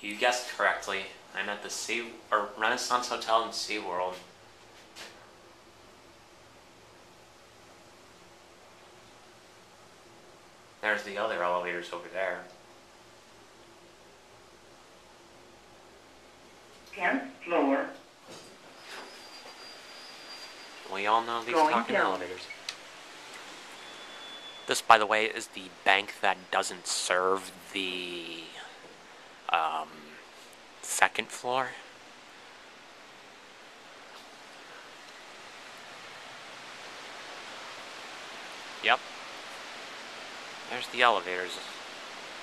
You guessed correctly. I'm at the Sea or Renaissance Hotel in SeaWorld. There's the other elevators over there. Tenth floor, We all know these Going talking down. elevators. This, by the way, is the bank that doesn't serve the um, second floor. Yep. There's the elevators.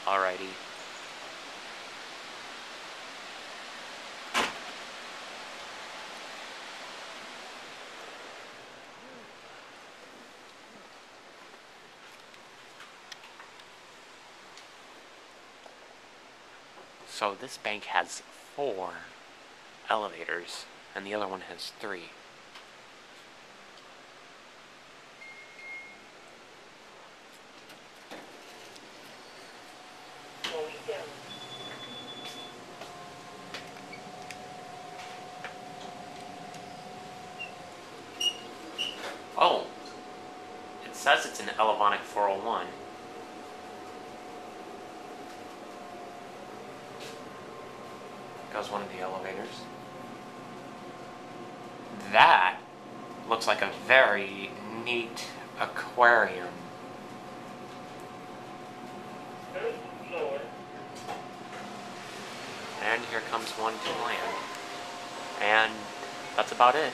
Alrighty. So this bank has four elevators, and the other one has three. Oh! It says it's an Elevonic 401. Goes one of the elevators. That looks like a very neat aquarium. And here comes one to land. And that's about it.